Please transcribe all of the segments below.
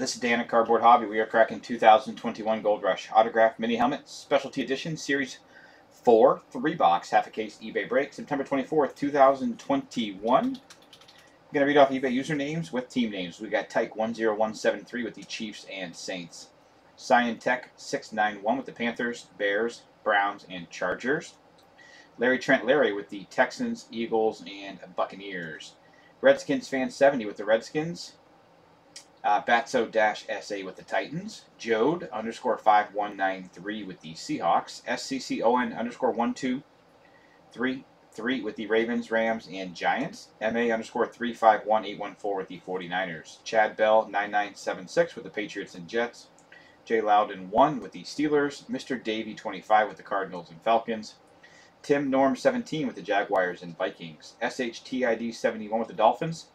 This is Dan at Cardboard Hobby. We are cracking 2021 Gold Rush Autograph Mini Helmet Specialty Edition Series 4, 3 box, half a case eBay break, September 24th, 2021. I'm going to read off eBay usernames with team names. We got Tyke10173 with the Chiefs and Saints. Cyan Tech 691 with the Panthers, Bears, Browns, and Chargers. Larry Trent Larry with the Texans, Eagles, and Buccaneers. Redskins fan 70 with the Redskins. Uh, Batso-SA with the Titans. Jode underscore 5193 with the Seahawks. SCCON underscore 1233 with the Ravens, Rams, and Giants. MA underscore 351814 with the 49ers. Chad Bell 9976 with the Patriots and Jets. J Loudon 1 with the Steelers. Mr. Davy 25 with the Cardinals and Falcons. Tim Norm 17 with the Jaguars and Vikings. SHTID 71 with the Dolphins.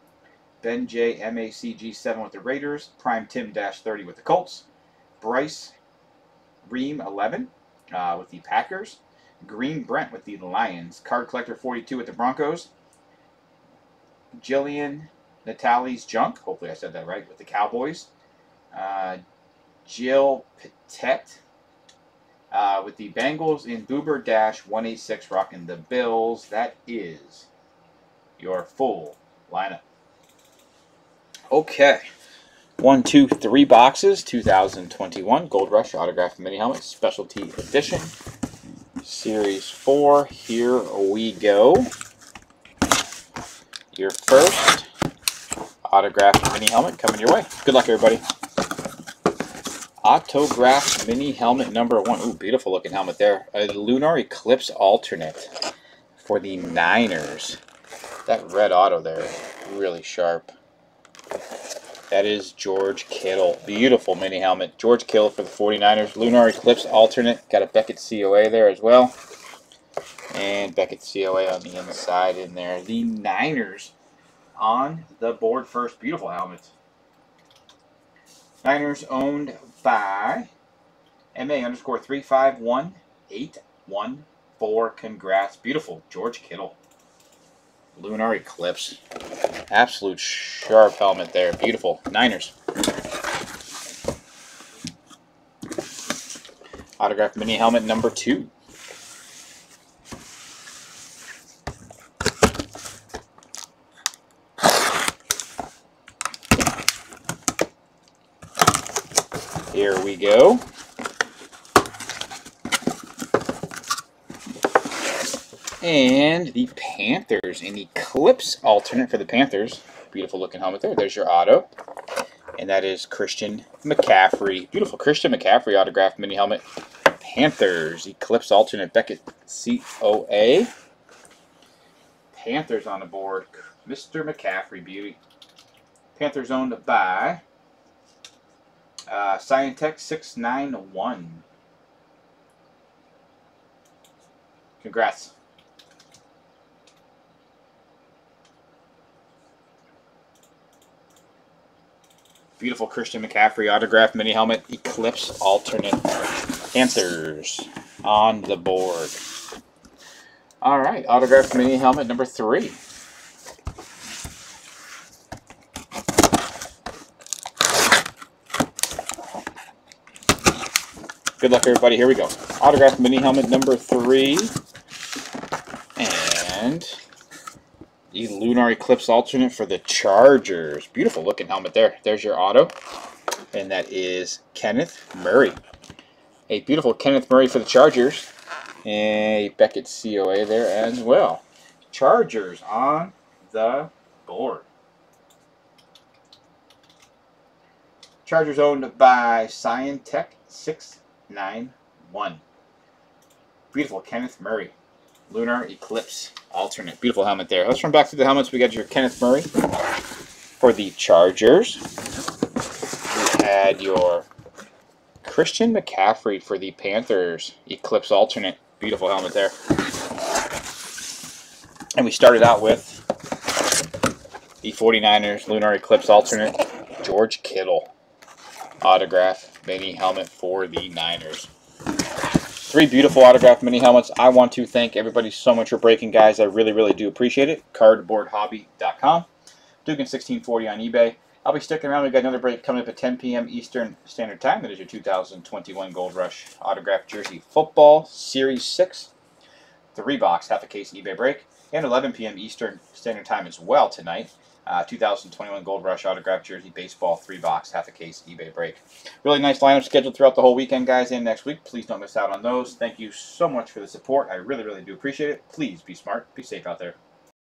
Ben J MACG 7 with the Raiders. Prime Tim Dash 30 with the Colts. Bryce Ream 11 uh, with the Packers. Green Brent with the Lions. Card Collector 42 with the Broncos. Jillian Natalie's Junk, hopefully I said that right, with the Cowboys. Uh, Jill Patet uh, with the Bengals in Boober Dash 186 rocking the Bills. That is your full lineup. Okay. One, two, three boxes, 2021 Gold Rush Autograph Mini Helmet Specialty Edition. Series 4. Here we go. Your first autographed mini helmet coming your way. Good luck, everybody. Autograph mini helmet number one. Ooh, beautiful looking helmet there. A Lunar Eclipse alternate for the Niners. That red auto there, really sharp. That is George Kittle. Beautiful mini helmet. George Kittle for the 49ers. Lunar Eclipse alternate. Got a Beckett COA there as well. And Beckett COA on the inside in there. The Niners on the board first. Beautiful helmet. Niners owned by MA underscore 351814. Congrats. Beautiful. George Kittle. Lunar Eclipse. Absolute sharp helmet there. Beautiful. Niners. Autograph mini helmet number two. Here we go. And the Panthers, an Eclipse alternate for the Panthers. Beautiful looking helmet there. There's your auto. And that is Christian McCaffrey. Beautiful Christian McCaffrey autographed mini helmet. Panthers, Eclipse alternate Beckett COA. Panthers on the board. Mr. McCaffrey, beauty. Panthers owned by uh, Scientech 691. Congrats. Beautiful Christian McCaffrey autograph mini helmet Eclipse alternate Panthers on the board. All right, autograph mini helmet number three. Good luck, everybody. Here we go. Autograph mini helmet number three. And the Lunar Eclipse alternate for the Chargers. Beautiful looking helmet there. There's your auto. And that is Kenneth Murray. A beautiful Kenneth Murray for the Chargers. A Beckett COA there as well. Chargers on the board. Chargers owned by Scientech 691. Beautiful Kenneth Murray. Lunar Eclipse alternate. Beautiful helmet there. Let's run back through the helmets. We got your Kenneth Murray for the Chargers. We had your Christian McCaffrey for the Panthers. Eclipse alternate. Beautiful helmet there. And we started out with the 49ers Lunar Eclipse alternate. George Kittle. Autograph mini helmet for the Niners. Three beautiful autographed mini helmets. I want to thank everybody so much for breaking, guys. I really, really do appreciate it. Cardboardhobby.com. Dugan1640 on eBay. I'll be sticking around. We've got another break coming up at 10 p.m. Eastern Standard Time. That is your 2021 Gold Rush Autograph Jersey Football Series 6. Three box, half a case eBay break. And 11 p.m. Eastern Standard Time as well tonight. Uh, 2021 Gold Rush Autograph Jersey Baseball, three box, half a case, eBay break. Really nice lineup scheduled throughout the whole weekend, guys, and next week. Please don't miss out on those. Thank you so much for the support. I really, really do appreciate it. Please be smart, be safe out there.